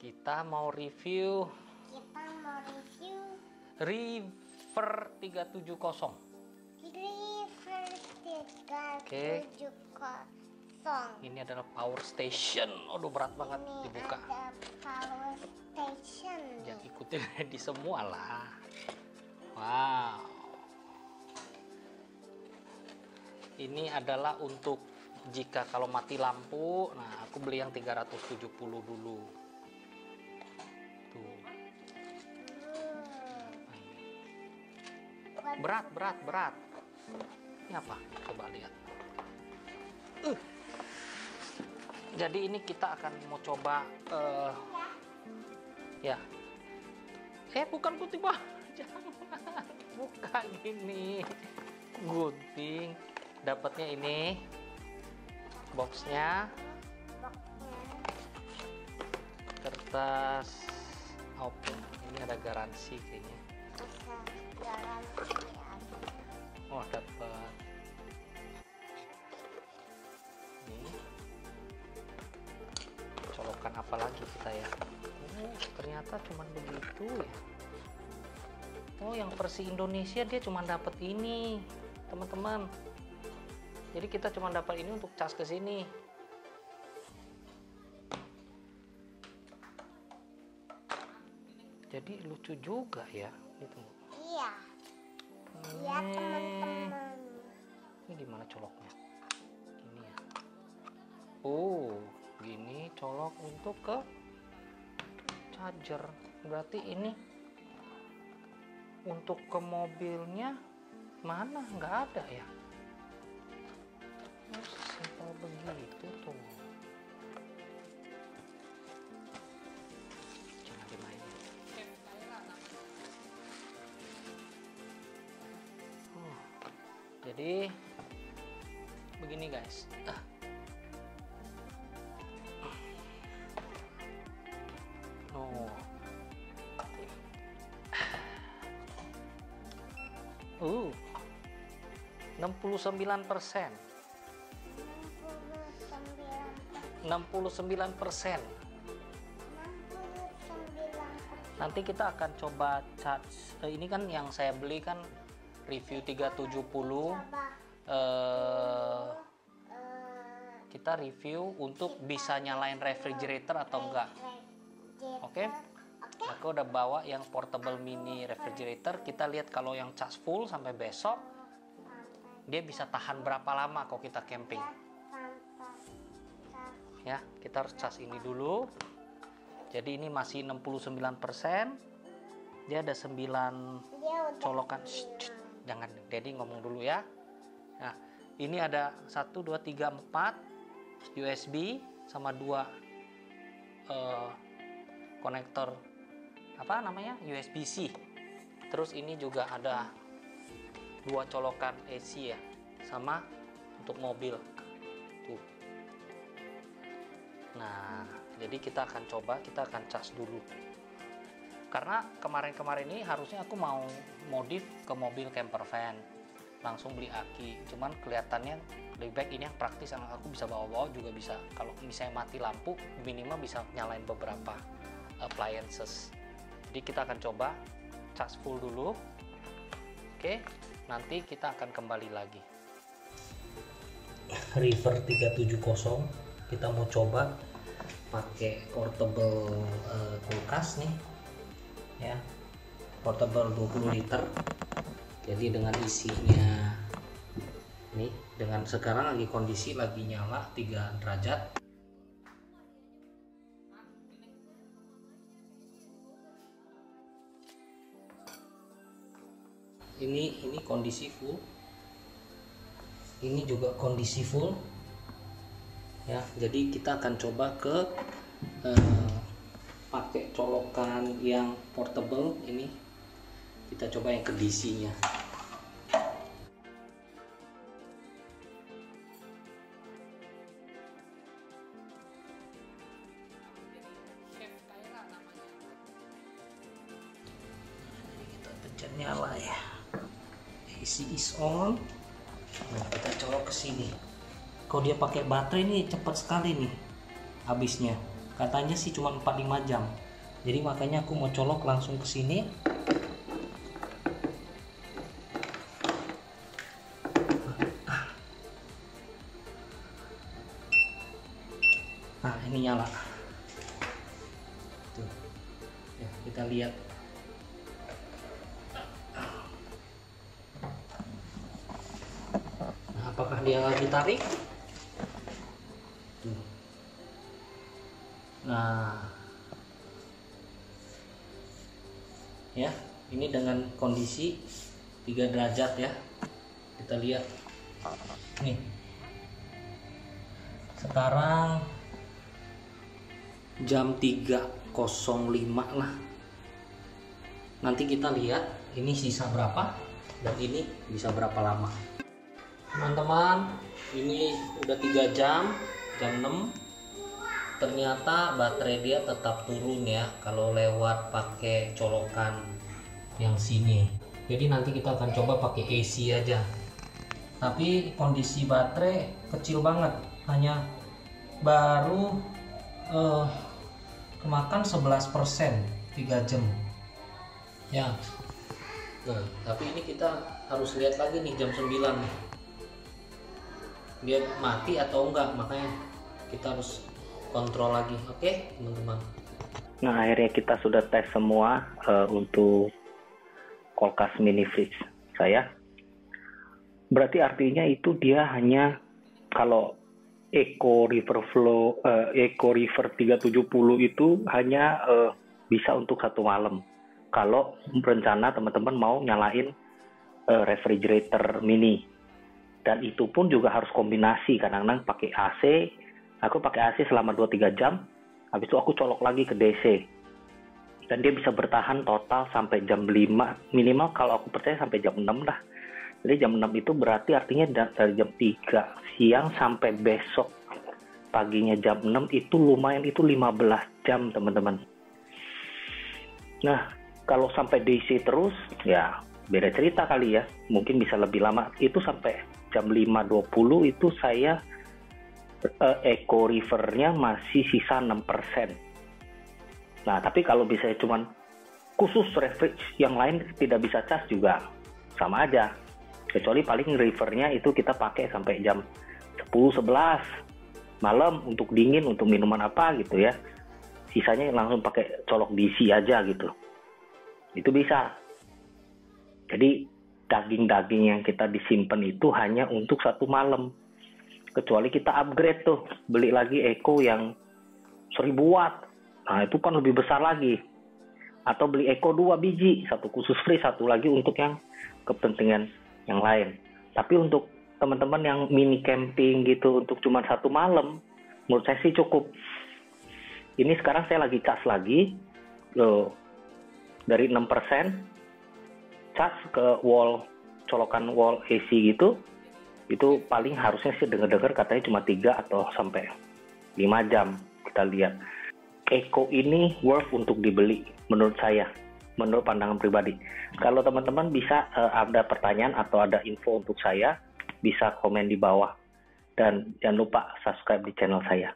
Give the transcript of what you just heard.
Kita mau review Kita mau review River 370. River Oke. 370 Ini adalah power station. Aduh berat banget Ini dibuka. ada power station Jangan ikutin di semua lah. Wow. Ini adalah untuk jika kalau mati lampu. Nah, aku beli yang 370 dulu. Tuh. Hmm. Berat, berat, berat. Ini apa? Coba lihat. Uh. Jadi ini kita akan mau coba eh, ya. Eh bukan gunting bah, jangan. Bukan gini. Gunting. Dapatnya ini Boxnya kertas open. Ini ada garansi kayaknya. bisa garansi ada Oh dapat. Ini colokan apa lagi kita ya? Oh ternyata cuman begitu ya. Oh yang versi Indonesia dia cuma dapat ini teman-teman. Jadi kita cuma dapat ini untuk cas ke sini. Jadi lucu juga ya itu. Iya Iya Hmm. teman-teman Ini gimana coloknya? Gini ya. Oh, gini colok untuk ke charger. Berarti ini untuk ke mobilnya mana? Nggak ada ya? Simpel begitu tuh. Jadi begini guys. Ah. Oh. Uh. 69 persen. 69 persen. 69 Nanti kita akan coba charge. eh, ini kan yang saya beli kan review 370. Coba eh kita review untuk bisa nyalain refrigerator atau enggak. Oke. Oke Aku udah bawa yang portable mini refrigerator. Kita lihat kalau yang cas full sampai besok dia bisa tahan berapa lama kalau kita camping. Ya, kita harus cas ini dulu. Jadi ini masih 69%. Dia ada 9 Dia udah colokan. Shh, shh, jangan, Daddy ngomong dulu ya. Nah, ini ada 1 2 3 4 USB sama dua eh, konektor apa namanya? USB-C. Terus ini juga ada dua colokan AC ya, sama untuk mobil. Tuh. Nah, jadi kita akan coba, kita akan cas dulu. Karena kemarin-kemarin ini harusnya aku mau modif ke mobil camper van, langsung beli aki. Cuman kelihatannya lebih baik ini yang praktis, yang aku bisa bawa-bawa juga bisa. Kalau misalnya mati lampu, minimal bisa nyalain beberapa appliances. Jadi kita akan coba cas full dulu. Oke, nanti kita akan kembali lagi. River 370 kita mau coba pakai portable eh, kulkas nih ya. Portable 20 liter. Jadi dengan isinya nih dengan sekarang lagi kondisi lagi nyala 3 derajat. Ini ini kondisi full. Ini juga kondisi full. Ya jadi kita akan coba ke eh, pakai colokan yang portable ini. Kita coba yang ke DC nya nyala ya. AC is on nah kita colok ke sini. Kalau dia pakai baterai ini cepat sekali nih habisnya katanya sih cuma 4-5 jam. Jadi makanya aku mau colok langsung ke sini. Nah ini nyala. Tuh. Ya kita lihat. Nah apakah dia lagi tarik? Tuh nah. Ya ini dengan kondisi 3 derajat ya. Kita lihat. Nih. Sekarang jam 3.05 lah. Nanti kita lihat ini sisa berapa dan ini bisa berapa lama. Teman-teman ini udah 3 jam jam 6 ternyata baterai dia tetap turun ya kalau lewat pakai colokan yang sini. Jadi nanti kita akan coba pakai AC aja. Tapi kondisi baterai kecil banget. Hanya baru uh, kemakan 11% 3 jam. Ya. Nah tapi ini kita harus lihat lagi nih jam 9 nih. Dia mati atau enggak makanya kita harus kontrol lagi oke teman-teman nah akhirnya kita sudah tes semua uh, untuk kulkas mini fridge saya berarti artinya itu dia hanya kalau Eco River Flow uh, Eco River 370 itu hanya uh, bisa untuk satu malam. Kalau rencana teman-teman mau nyalain uh, refrigerator mini. Dan itu pun juga harus kombinasi kadang-kadang pakai AC. Aku pakai AC selama 2-3 jam. Habis itu aku colok lagi ke DC. Dan dia bisa bertahan total sampai jam 5. Minimal kalau aku percaya sampai jam 6 lah jadi jam 6 itu berarti artinya dari jam 3 siang sampai besok paginya jam 6 itu lumayan itu 15 jam teman-teman. Nah, kalau sampai DC terus ya beda cerita kali ya. Mungkin bisa lebih lama. Itu sampai jam 5.20 itu saya uh, eco rivernya masih sisa 6%. Nah, tapi kalau bisa cuman khusus refresh yang lain tidak bisa cas juga sama aja. Kecuali paling rivernya itu kita pakai sampai jam 10 11 malam untuk dingin untuk minuman apa gitu ya. Sisanya langsung pakai colok DC aja gitu. Itu bisa. Jadi daging-daging yang kita disimpan itu hanya untuk satu malam kecuali kita upgrade tuh beli lagi Eco yang 1000 watt nah itu kan lebih besar lagi atau beli Eco 2 biji satu khusus free satu lagi untuk yang kepentingan yang lain. Tapi untuk teman-teman yang mini camping gitu untuk cuma satu malam, menurut saya sih cukup. Ini sekarang saya lagi cas lagi, loh, dari 6% cas ke wall colokan wall AC gitu, itu paling harusnya sih dengar-dengar katanya cuma 3 atau sampai 5 jam kita lihat. Eco ini worth untuk dibeli menurut saya menurut pandangan pribadi. Kalau teman-teman bisa uh, ada pertanyaan atau ada info untuk saya, bisa komen di bawah. Dan jangan lupa subscribe di channel saya.